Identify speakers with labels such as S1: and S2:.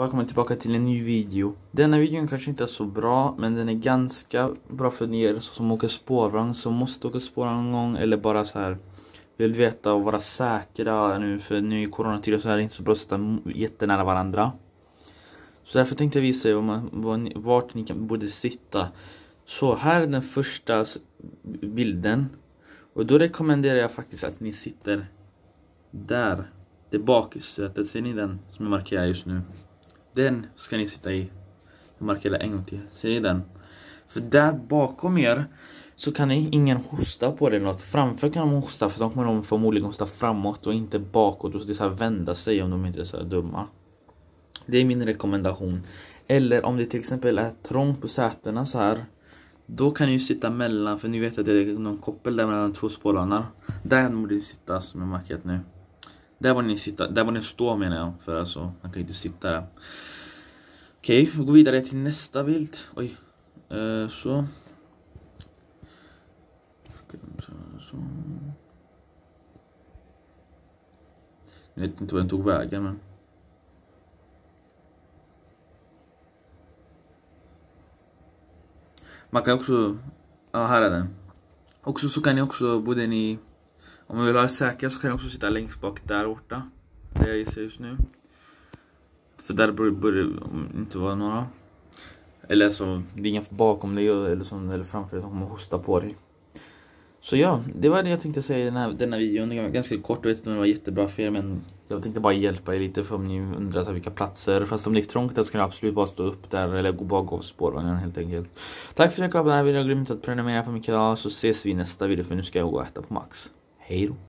S1: Välkommen tillbaka till en ny video. Denna videon kanske inte är så bra, men den är ganska bra för er som åker spårvagn, som måste åka spårvagn någon gång, eller bara så här vill veta och vara säkra nu, för nu i coronatider så är det inte så bra att sitta jättenära varandra. Så därför tänkte jag visa er vart ni kan, borde sitta. Så här är den första bilden. Och då rekommenderar jag faktiskt att ni sitter där. Det baksätet, ser ni den som jag markerar just nu? Den ska ni sitta i. Jag markerar en gång till. Ser ni den? För där bakom er så kan ingen hosta på det något. Framför kan de hosta för de kommer de förmodligen hosta framåt och inte bakåt och det är så här vända sig om de inte är så dumma. Det är min rekommendation. Eller om det till exempel är trångt på sätena så här. Då kan ni ju sitta mellan, för ni vet att det är någon koppel där mellan två spårvagnar. Där borde ni sitta som jag markerat nu. Där borde ni sitta, där borde ni stå menar jag, för alltså man kan inte sitta där. Okej, okay, vi går vidare till nästa bild. Oj, uh, så. så. Jag vet inte var den tog vägen men. Man kan också, ja här är den. Också så kan ni också, borde ni om man vill ha det säkra så kan jag också sitta längst bak där borta. Där jag gissar just nu. För där borde det inte vara några. Eller så, det är inga bakom dig eller, som, eller framför dig som kommer hosta på dig. Så ja, det var det jag tänkte säga i den här, denna videon. Det var ganska kort, jag vet inte om det var jättebra för er men jag tänkte bara hjälpa er lite för om ni undrar så vilka platser. Fast om det är trångt så kan ni absolut bara stå upp där eller gå bara gå av spårvagnen helt enkelt. Tack för att ni kollade på den här videon, glöm inte att prenumerera på min kanal så ses vi i nästa video för nu ska jag gå och äta på Max. Hej då!